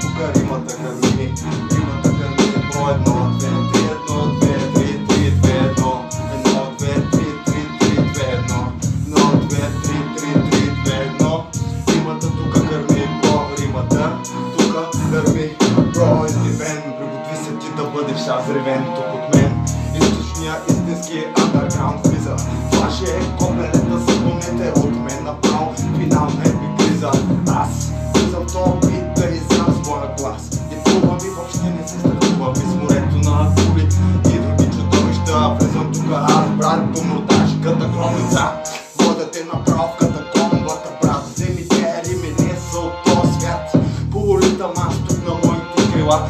тук римата хърми Римата хърми Бро едно, две, три, едно, две, три, три, две, едно. Едно, две, три, три, три, две, едно. Едно, две, три, три, три, две, едно. Римата тук хърми Бро, римата тук хърми Бро, издивен Приготви се ти да бъдеш азревен тук от мен. Източния истински андерграунд влиза Ваше е копелета, запомнете от И да издам своя глас. И хубави въобще не се страхувам из морето на азули. И други чудовища влизам тук аз брат по муташката гробница Вода те на правката комбата брат Вземи те рими не са от този свят. Полита аз тук на моите крила.